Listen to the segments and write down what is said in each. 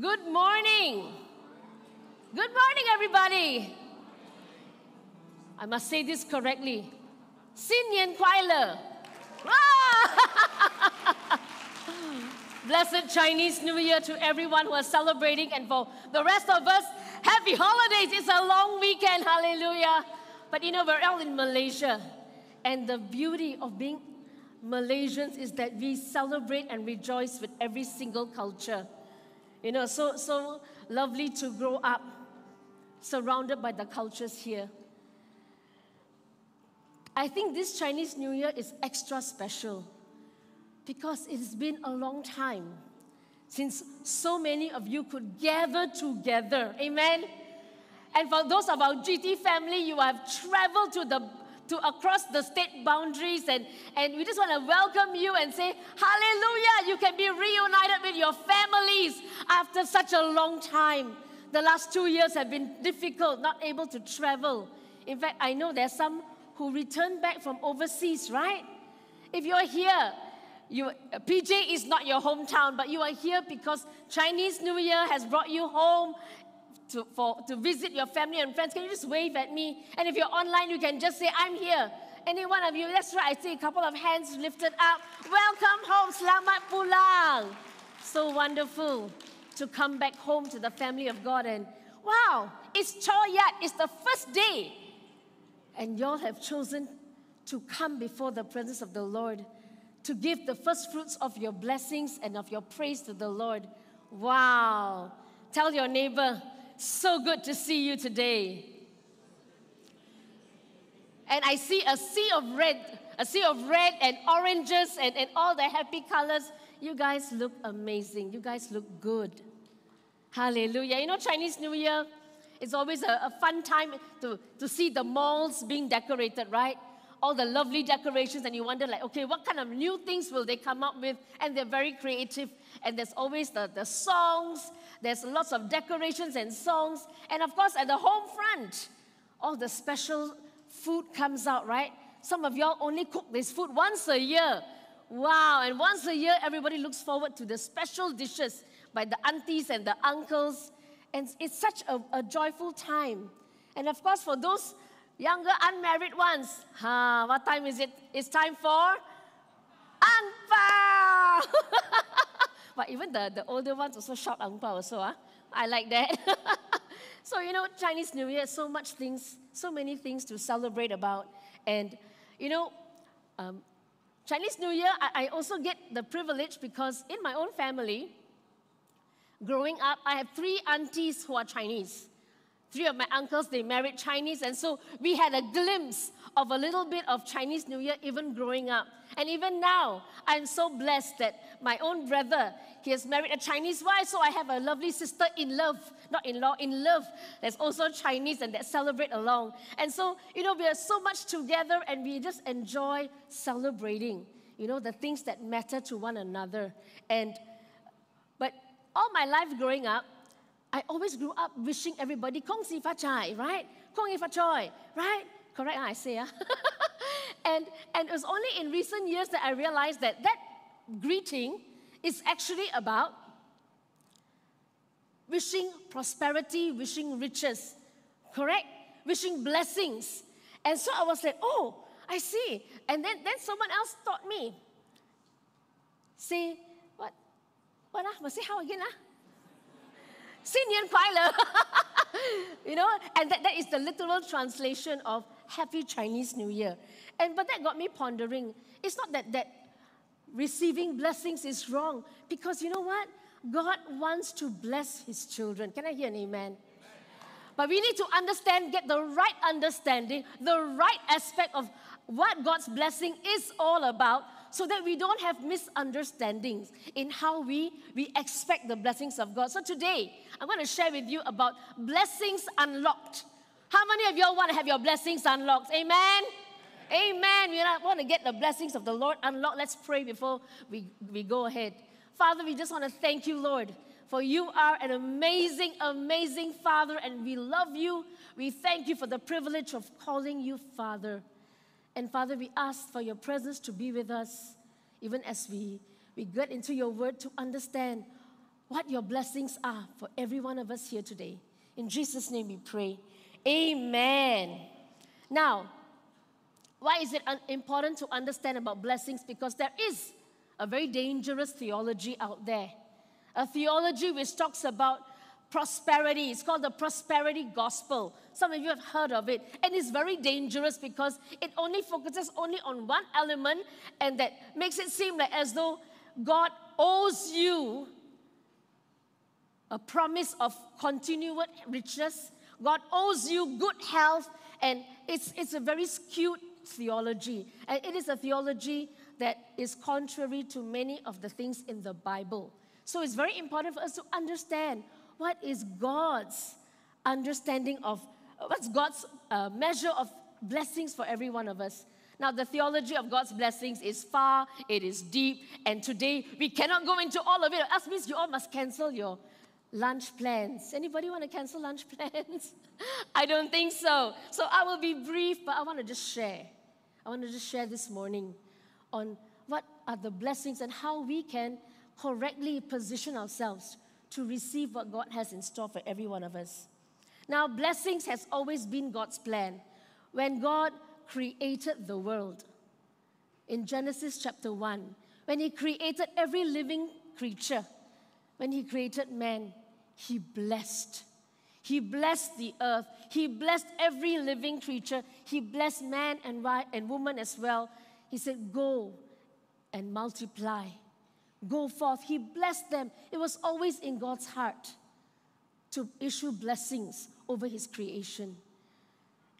Good morning. Good morning, everybody. I must say this correctly. Xin Nian Kuai Le. Ah! Blessed Chinese New Year to everyone who are celebrating, and for the rest of us, happy holidays. It's a long weekend, hallelujah. But you know, we're all in Malaysia, and the beauty of being Malaysians is that we celebrate and rejoice with every single culture. You know, so, so lovely to grow up surrounded by the cultures here. I think this Chinese New Year is extra special because it's been a long time since so many of you could gather together. Amen. And for those of our GT family, you have traveled to the to across the state boundaries and, and we just want to welcome you and say hallelujah you can be reunited with your families after such a long time. The last two years have been difficult not able to travel. In fact i know there's some who returned back from overseas right? If you're here you, PJ is not your hometown, but you are here because Chinese New Year has brought you home to, for, to visit your family and friends. Can you just wave at me? And if you're online, you can just say, I'm here. Any one of you, that's right, I see a couple of hands lifted up. Welcome home, selamat pulang. So wonderful to come back home to the family of God. And wow, it's Choyat, it's the first day. And y'all have chosen to come before the presence of the Lord to give the first fruits of your blessings and of your praise to the Lord. Wow. Tell your neighbor, so good to see you today. And I see a sea of red, a sea of red and oranges and, and all the happy colors. You guys look amazing. You guys look good. Hallelujah. You know, Chinese New Year, it's always a, a fun time to, to see the malls being decorated, right? all the lovely decorations and you wonder like okay what kind of new things will they come up with and they're very creative and there's always the, the songs there's lots of decorations and songs and of course at the home front all the special food comes out right some of y'all only cook this food once a year wow and once a year everybody looks forward to the special dishes by the aunties and the uncles and it's such a, a joyful time and of course for those Younger unmarried ones. Huh, what time is it? It's time for Ang Pao. but even the, the older ones also shout Ang Pao also. Huh? I like that. so, you know, Chinese New Year, so much things, so many things to celebrate about. And, you know, um, Chinese New Year, I, I also get the privilege because in my own family, growing up, I have three aunties who are Chinese. Three of my uncles, they married Chinese, and so we had a glimpse of a little bit of Chinese New Year even growing up. And even now, I'm so blessed that my own brother, he has married a Chinese wife, so I have a lovely sister in love, not in law, in love, that's also Chinese and that celebrate along. And so, you know, we are so much together and we just enjoy celebrating, you know, the things that matter to one another. And, but all my life growing up, I always grew up wishing everybody Kong Si Fa Chai, right? Kong Fa Choi, right? Correct, I say. Huh? and, and it was only in recent years that I realized that that greeting is actually about wishing prosperity, wishing riches, correct? Wishing blessings. And so I was like, oh, I see. And then, then someone else taught me. Say, what? What? Uh, say how again? Uh? Sinian pilot, you know, and that, that is the literal translation of Happy Chinese New Year. And but that got me pondering. It's not that that receiving blessings is wrong, because you know what? God wants to bless his children. Can I hear an amen? But we need to understand, get the right understanding, the right aspect of what God's blessing is all about so that we don't have misunderstandings in how we, we expect the blessings of God. So today, I'm going to share with you about blessings unlocked. How many of y'all want to have your blessings unlocked? Amen? Amen. We want to get the blessings of the Lord unlocked. Let's pray before we, we go ahead. Father, we just want to thank you, Lord, for you are an amazing, amazing Father, and we love you. We thank you for the privilege of calling you Father. And Father, we ask for your presence to be with us, even as we, we get into your word to understand what your blessings are for every one of us here today. In Jesus' name we pray. Amen. Now, why is it important to understand about blessings? Because there is a very dangerous theology out there. A theology which talks about prosperity. It's called the prosperity gospel. Some of you have heard of it. And it's very dangerous because it only focuses only on one element and that makes it seem like as though God owes you a promise of continued riches. God owes you good health. And it's, it's a very skewed theology. And it is a theology that is contrary to many of the things in the Bible. So it's very important for us to understand what is God's understanding of, what's God's uh, measure of blessings for every one of us. Now, the theology of God's blessings is far, it is deep, and today we cannot go into all of it. That means you all must cancel your lunch plans. Anybody want to cancel lunch plans? I don't think so. So I will be brief, but I want to just share. I want to just share this morning on what are the blessings and how we can correctly position ourselves to receive what God has in store for every one of us. Now, blessings has always been God's plan. When God created the world, in Genesis chapter 1, when He created every living creature, when He created man, He blessed. He blessed the earth. He blessed every living creature. He blessed man and, and woman as well. He said, Go and multiply go forth. He blessed them. It was always in God's heart to issue blessings over his creation.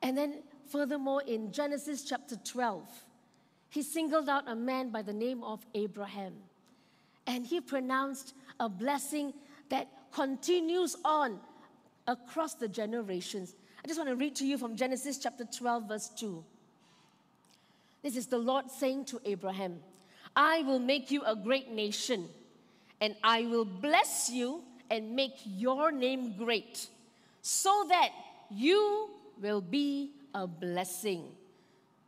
And then, furthermore, in Genesis chapter 12, he singled out a man by the name of Abraham. And he pronounced a blessing that continues on across the generations. I just want to read to you from Genesis chapter 12, verse 2. This is the Lord saying to Abraham, I will make you a great nation, and I will bless you and make your name great, so that you will be a blessing.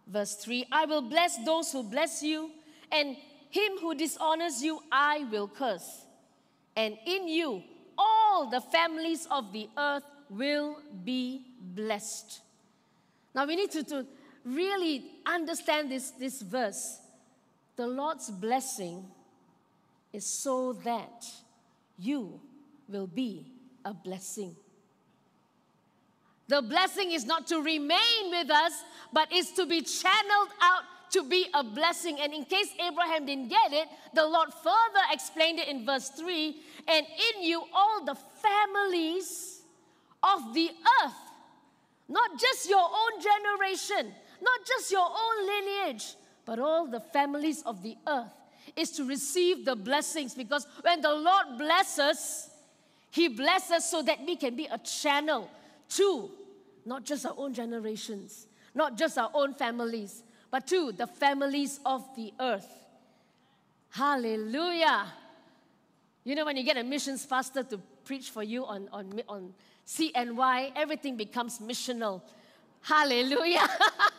Verse 3 I will bless those who bless you, and him who dishonors you, I will curse. And in you, all the families of the earth will be blessed. Now, we need to, to really understand this, this verse the Lord's blessing is so that you will be a blessing. The blessing is not to remain with us, but is to be channeled out to be a blessing. And in case Abraham didn't get it, the Lord further explained it in verse 3 and in you all the families of the earth, not just your own generation, not just your own lineage, but all the families of the earth is to receive the blessings because when the Lord blesses, He blesses so that we can be a channel to not just our own generations, not just our own families, but to the families of the earth. Hallelujah. You know, when you get a missions pastor to preach for you on, on, on CNY, everything becomes missional. Hallelujah.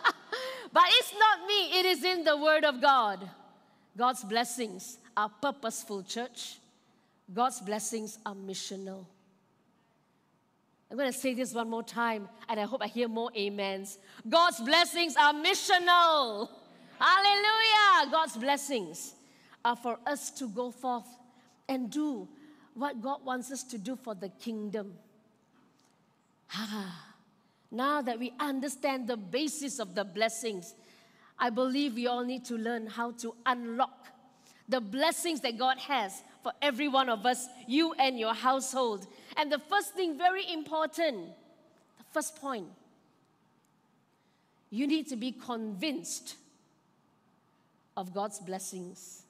But it's not me, it is in the Word of God. God's blessings are purposeful, church. God's blessings are missional. I'm going to say this one more time, and I hope I hear more amens. God's blessings are missional. Hallelujah. God's blessings are for us to go forth and do what God wants us to do for the kingdom. Ah. Now that we understand the basis of the blessings, I believe we all need to learn how to unlock the blessings that God has for every one of us, you and your household. And the first thing, very important, the first point, you need to be convinced of God's blessings.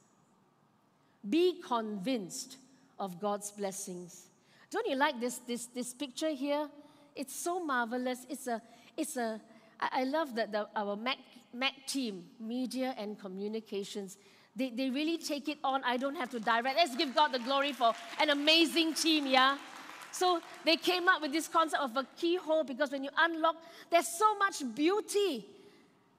Be convinced of God's blessings. Don't you like this, this, this picture here? It's so marvelous. It's a, it's a, I love that the, our Mac, Mac team, media and communications, they, they really take it on. I don't have to direct. Let's give God the glory for an amazing team, yeah? So they came up with this concept of a keyhole because when you unlock, there's so much beauty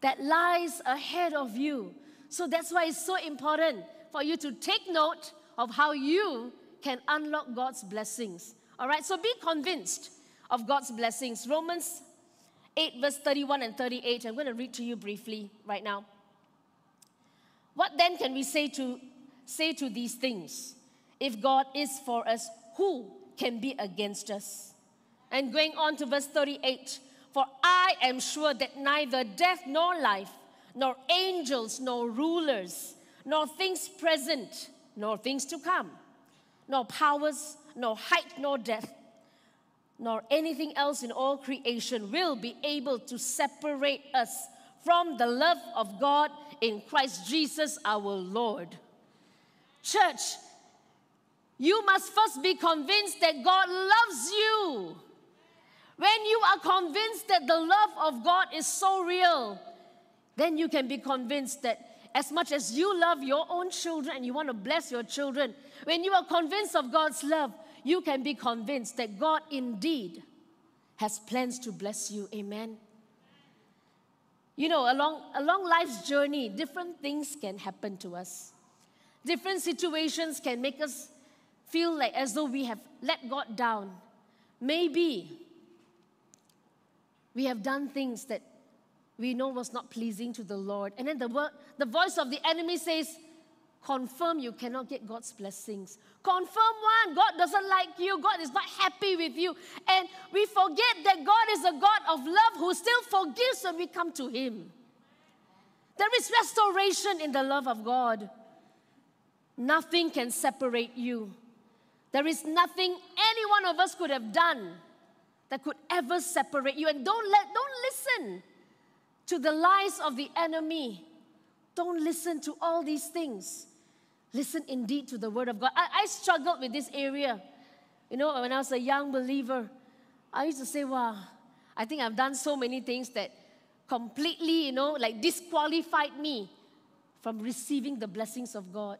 that lies ahead of you. So that's why it's so important for you to take note of how you can unlock God's blessings. All right, so be convinced of God's blessings. Romans 8, verse 31 and 38. I'm going to read to you briefly right now. What then can we say to, say to these things? If God is for us, who can be against us? And going on to verse 38 For I am sure that neither death nor life, nor angels, nor rulers, nor things present, nor things to come, nor powers, nor height, nor depth, nor anything else in all creation will be able to separate us from the love of God in Christ Jesus our Lord. Church, you must first be convinced that God loves you. When you are convinced that the love of God is so real, then you can be convinced that as much as you love your own children and you want to bless your children, when you are convinced of God's love, you can be convinced that God indeed has plans to bless you. Amen. You know, along, along life's journey, different things can happen to us. Different situations can make us feel like as though we have let God down. Maybe we have done things that we know was not pleasing to the Lord. And then the, word, the voice of the enemy says, Confirm you cannot get God's blessings. Confirm one, God doesn't like you, God is not happy with you. And we forget that God is a God of love who still forgives when we come to Him. There is restoration in the love of God. Nothing can separate you. There is nothing any one of us could have done that could ever separate you. And don't let, don't listen to the lies of the enemy. Don't listen to all these things. Listen indeed to the word of God. I, I struggled with this area. You know, when I was a young believer, I used to say, wow, I think I've done so many things that completely, you know, like disqualified me from receiving the blessings of God.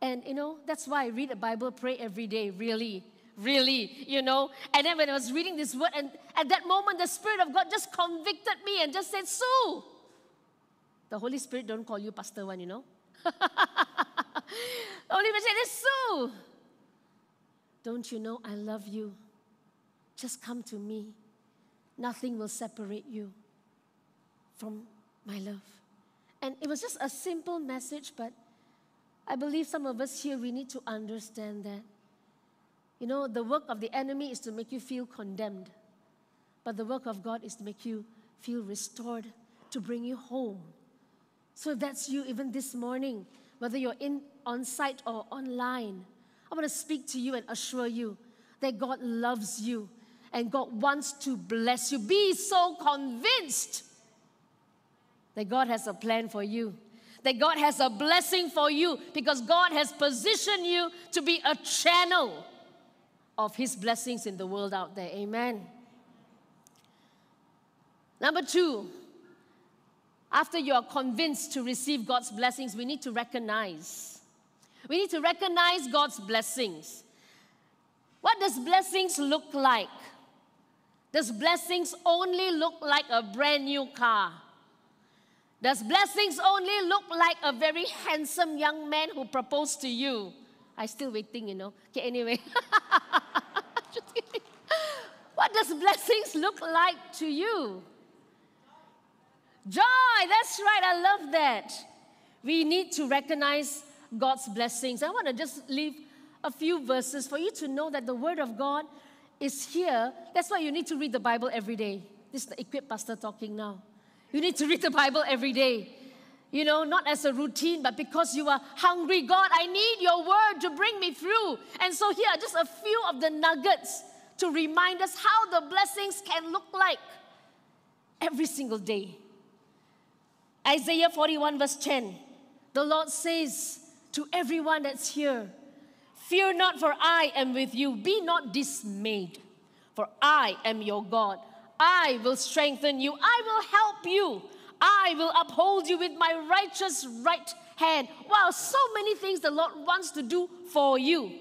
And, you know, that's why I read the Bible, pray every day, really really, you know. And then when I was reading this word, and at that moment, the Spirit of God just convicted me and just said, Sue. The Holy Spirit don't call you Pastor One, you know. Holy Spirit said, Sue. Don't you know I love you? Just come to me. Nothing will separate you from my love. And it was just a simple message, but I believe some of us here, we need to understand that you know, the work of the enemy is to make you feel condemned, but the work of God is to make you feel restored, to bring you home. So if that's you, even this morning, whether you're in on site or online, I want to speak to you and assure you that God loves you and God wants to bless you. Be so convinced that God has a plan for you, that God has a blessing for you because God has positioned you to be a channel of His blessings in the world out there. Amen. Number two, after you are convinced to receive God's blessings, we need to recognize. We need to recognize God's blessings. What does blessings look like? Does blessings only look like a brand new car? Does blessings only look like a very handsome young man who proposed to you? I still waiting, you know. Okay, anyway. what does blessings look like to you? Joy, that's right, I love that. We need to recognize God's blessings. I want to just leave a few verses for you to know that the Word of God is here. That's why you need to read the Bible every day. This is the equipped pastor talking now. You need to read the Bible every day you know, not as a routine, but because you are hungry. God, I need your word to bring me through. And so, here are just a few of the nuggets to remind us how the blessings can look like every single day. Isaiah 41, verse 10. The Lord says to everyone that's here, Fear not, for I am with you. Be not dismayed, for I am your God. I will strengthen you, I will help you. I will uphold you with my righteous right hand. Wow, so many things the Lord wants to do for you.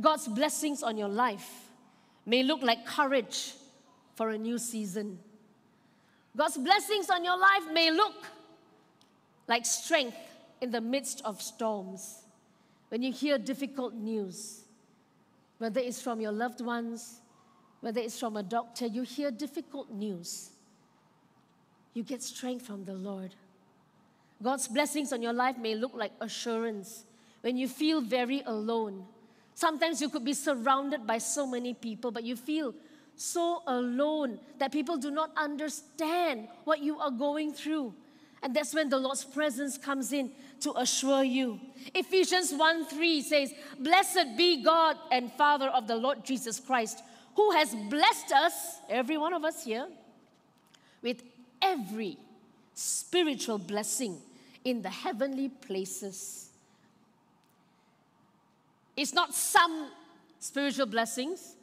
God's blessings on your life may look like courage for a new season. God's blessings on your life may look like strength in the midst of storms. when you hear difficult news, whether it's from your loved ones, whether it's from a doctor, you hear difficult news. You get strength from the Lord. God's blessings on your life may look like assurance when you feel very alone. Sometimes you could be surrounded by so many people, but you feel so alone that people do not understand what you are going through. And that's when the Lord's presence comes in to assure you. Ephesians 1 3 says, Blessed be God and Father of the Lord Jesus Christ, who has blessed us, every one of us here, with every spiritual blessing in the heavenly places. It's not some spiritual blessings.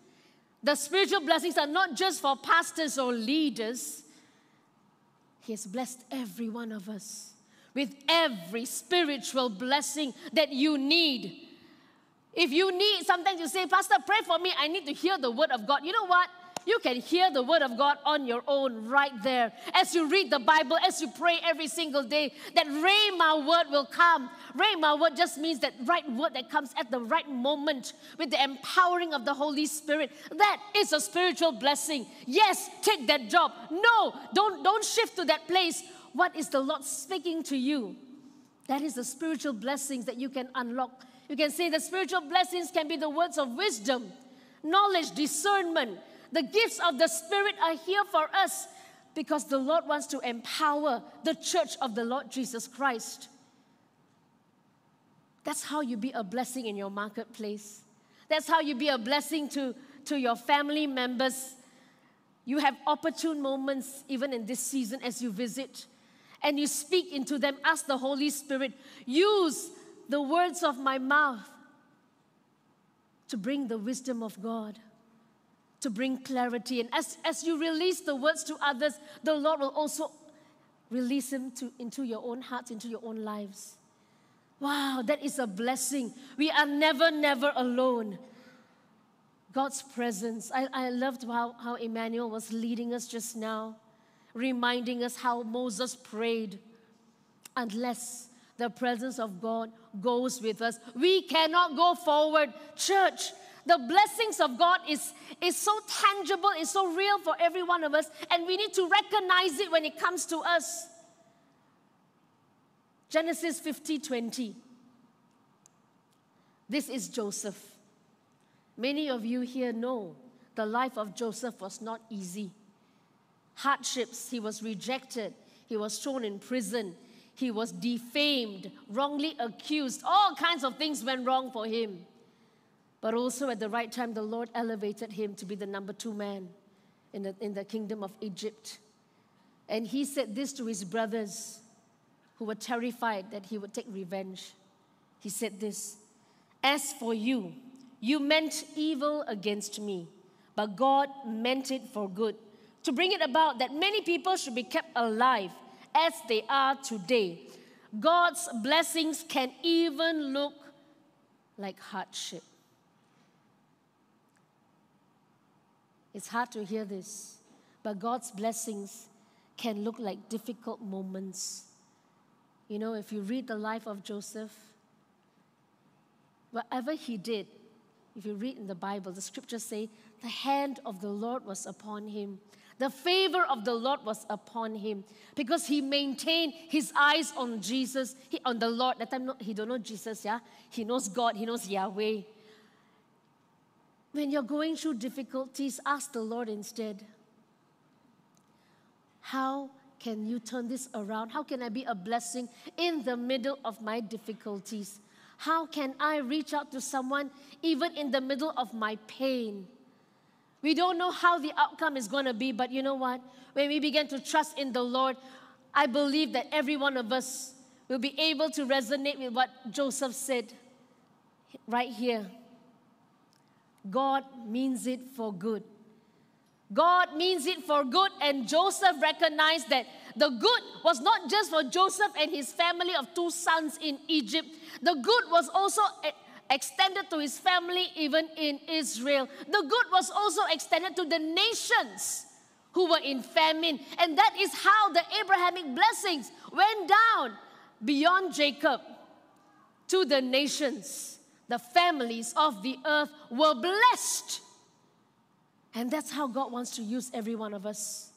The spiritual blessings are not just for pastors or leaders. He has blessed every one of us with every spiritual blessing that you need. If you need, sometimes you say, Pastor, pray for me. I need to hear the word of God. You know what? You can hear the word of God on your own right there. As you read the Bible, as you pray every single day, that Rhema word will come. Rhema word just means that right word that comes at the right moment with the empowering of the Holy Spirit. That is a spiritual blessing. Yes, take that job. No, don't, don't shift to that place. What is the Lord speaking to you? That is the spiritual blessings that you can unlock. You can say the spiritual blessings can be the words of wisdom, knowledge, discernment, the gifts of the Spirit are here for us because the Lord wants to empower the church of the Lord Jesus Christ. That's how you be a blessing in your marketplace. That's how you be a blessing to, to your family members. You have opportune moments even in this season as you visit and you speak into them. Ask the Holy Spirit, use the words of my mouth to bring the wisdom of God to bring clarity. And as, as you release the words to others, the Lord will also release them to, into your own hearts, into your own lives. Wow, that is a blessing. We are never, never alone. God's presence. I, I loved how, how Emmanuel was leading us just now, reminding us how Moses prayed. Unless the presence of God goes with us, we cannot go forward. Church, the blessings of God is, is so tangible, is so real for every one of us, and we need to recognize it when it comes to us. Genesis 50 20. This is Joseph. Many of you here know the life of Joseph was not easy. Hardships, he was rejected, he was thrown in prison, he was defamed, wrongly accused, all kinds of things went wrong for him. But also at the right time, the Lord elevated him to be the number two man in the, in the kingdom of Egypt. And he said this to his brothers who were terrified that he would take revenge. He said this As for you, you meant evil against me, but God meant it for good, to bring it about that many people should be kept alive as they are today. God's blessings can even look like hardship. It's hard to hear this, but God's blessings can look like difficult moments. You know, if you read the life of Joseph, whatever he did, if you read in the Bible, the scriptures say, the hand of the Lord was upon him. The favor of the Lord was upon him because he maintained his eyes on Jesus, he, on the Lord. That time he don't know Jesus, yeah. He knows God. He knows Yahweh. When you're going through difficulties, ask the Lord instead How can you turn this around? How can I be a blessing in the middle of my difficulties? How can I reach out to someone even in the middle of my pain? We don't know how the outcome is going to be, but you know what? When we begin to trust in the Lord, I believe that every one of us will be able to resonate with what Joseph said right here. God means it for good. God means it for good, and Joseph recognized that the good was not just for Joseph and his family of two sons in Egypt, the good was also extended to his family even in Israel. The good was also extended to the nations who were in famine, and that is how the Abrahamic blessings went down beyond Jacob to the nations. The families of the earth were blessed. And that's how God wants to use every one of us.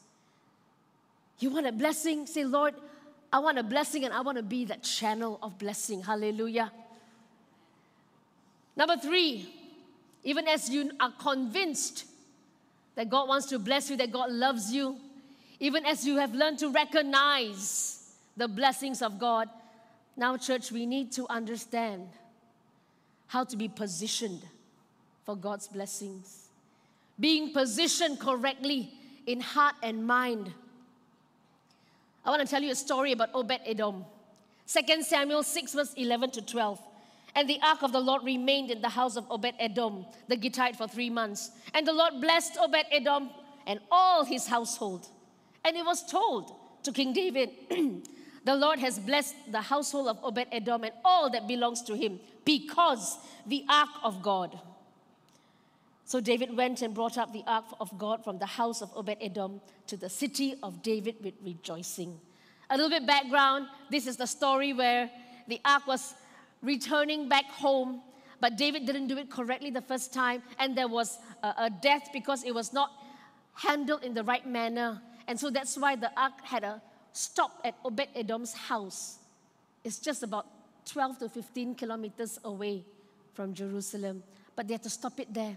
You want a blessing? Say, Lord, I want a blessing and I want to be that channel of blessing. Hallelujah. Number three, even as you are convinced that God wants to bless you, that God loves you, even as you have learned to recognize the blessings of God, now, church, we need to understand how to be positioned for God's blessings. Being positioned correctly in heart and mind. I want to tell you a story about Obed Edom. 2 Samuel 6, verse 11 to 12. And the ark of the Lord remained in the house of Obed Edom, the Gittite, for three months. And the Lord blessed Obed Edom and all his household. And it was told to King David, The Lord has blessed the household of Obed Edom and all that belongs to him because the ark of God. So David went and brought up the ark of God from the house of Obed Edom to the city of David with rejoicing. A little bit background this is the story where the ark was returning back home, but David didn't do it correctly the first time, and there was a, a death because it was not handled in the right manner. And so that's why the ark had a stop at Obed Edom's house. It's just about 12 to 15 kilometers away from Jerusalem, but they had to stop it there.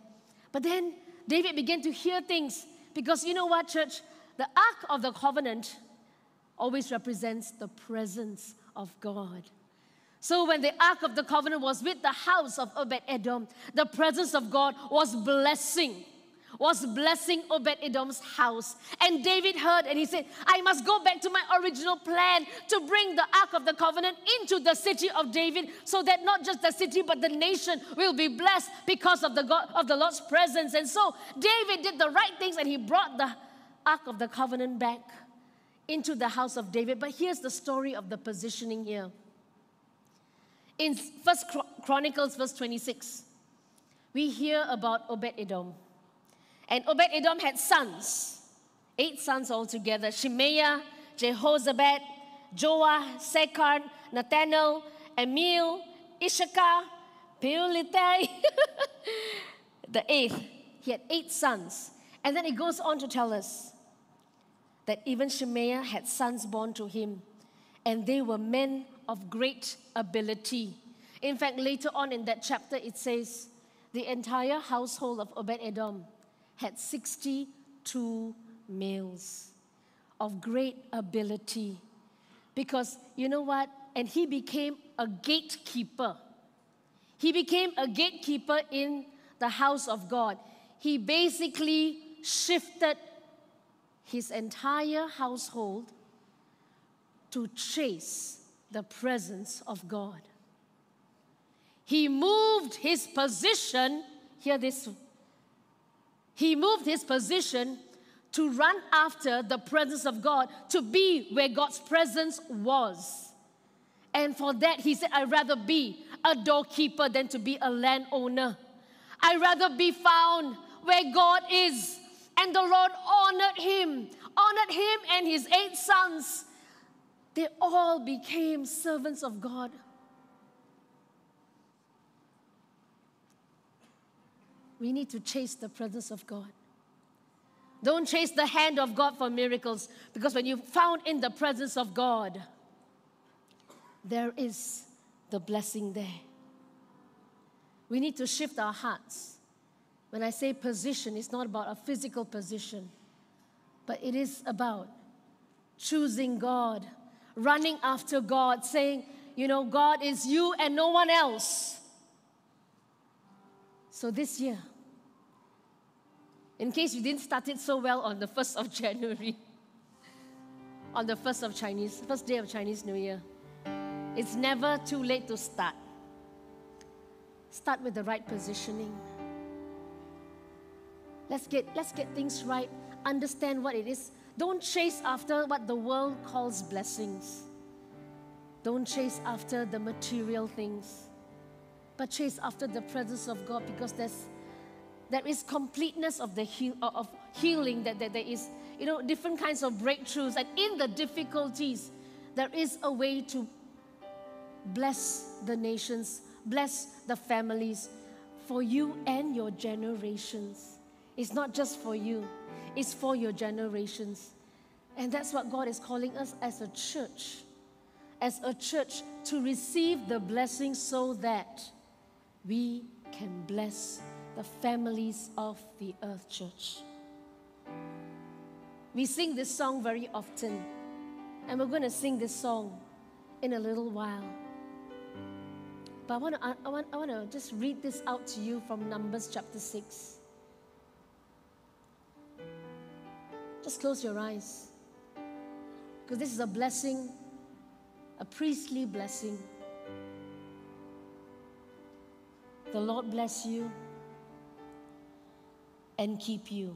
But then David began to hear things because you know what, church? The Ark of the Covenant always represents the presence of God. So when the Ark of the Covenant was with the house of Obed Edom, the presence of God was blessing, was blessing Obed Edom's house. And David heard and he said, I must go back to my original plan to bring the Ark of the Covenant into the city of David so that not just the city but the nation will be blessed because of the, God, of the Lord's presence. And so David did the right things and he brought the Ark of the Covenant back into the house of David. But here's the story of the positioning here. In First Chronicles, verse 26, we hear about Obed Edom. And Obed Edom had sons, eight sons altogether Shemaiah, Jehozabad, Joah, Sacar, Nathanael, Ammiel, Issachar, Peullethai, the eighth. He had eight sons. And then it goes on to tell us that even Shemaiah had sons born to him, and they were men of great ability. In fact, later on in that chapter, it says the entire household of Obed Edom had 62 males of great ability. Because you know what? And he became a gatekeeper. He became a gatekeeper in the house of God. He basically shifted his entire household to chase the presence of God. He moved his position, hear this, he moved his position to run after the presence of God, to be where God's presence was. And for that, he said, I'd rather be a doorkeeper than to be a landowner. I'd rather be found where God is. And the Lord honored him, honored him and his eight sons they all became servants of God. We need to chase the presence of God. Don't chase the hand of God for miracles because when you're found in the presence of God, there is the blessing there. We need to shift our hearts. When I say position, it's not about a physical position, but it is about choosing God running after God, saying, You know, God is you and no one else. So this year, in case you didn't start it so well on the 1st of January, on the 1st of Chinese, first day of Chinese New Year, it's never too late to start. Start with the right positioning. Let's get, let's get things right. Understand what it is don't chase after what the world calls blessings. Don't chase after the material things, but chase after the presence of God because there's there is completeness of the heal, uh, of healing that, that there is you know different kinds of breakthroughs and in the difficulties there is a way to bless the nations bless the families for you and your generations. It's not just for you, it's for your generations. And that's what God is calling us as a church. As a church to receive the blessing so that we can bless the families of the earth church. We sing this song very often, and we're going to sing this song in a little while. But I want, to, I, want, I want to just read this out to you from Numbers chapter 6. Just close your eyes. Because this is a blessing, a priestly blessing. The Lord bless you and keep you.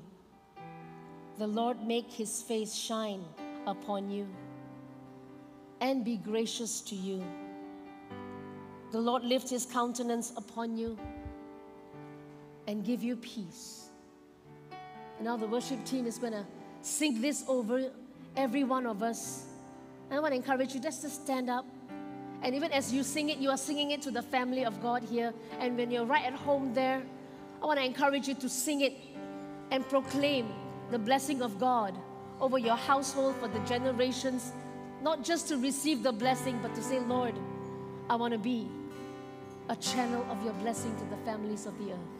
The Lord make his face shine upon you and be gracious to you. The Lord lift his countenance upon you and give you peace. Now the worship team is going to sing this over every one of us. I want to encourage you just to stand up. And even as you sing it, you are singing it to the family of God here. And when you're right at home there, I want to encourage you to sing it and proclaim the blessing of God over your household for the generations, not just to receive the blessing, but to say, Lord, I want to be a channel of your blessing to the families of the earth.